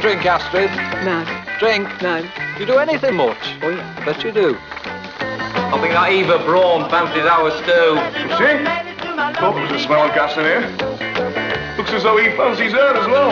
drink, Astrid? No. Drink? No. You do anything much? Oh, yeah. but you do. I think that Eva Braun fancies our Stu. See? Oh, there's a smell of gas in here. Looks as though he fancies her as well.